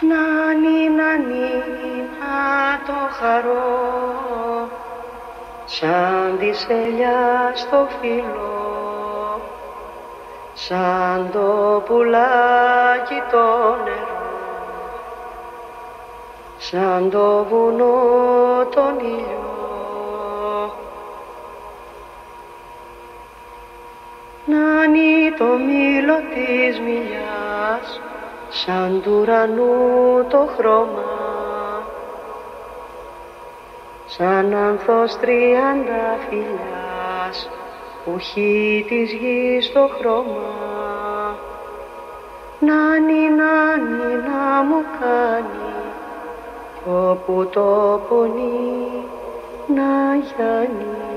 Νάνι, νάνι, να το χαρώ σαν τη ελιά στο φύλλο σαν το πουλάκι το νερό σαν το βουνό τον ήλιο Νάνι το μήλο της μιλιάς σαν του ουρανού το χρώμα. Σαν ανθός τριάντα φιλιάς που χει της γης το χρώμα. Νάνι, νάνι, να μου κάνει κι όπου το πονεί να γιάνει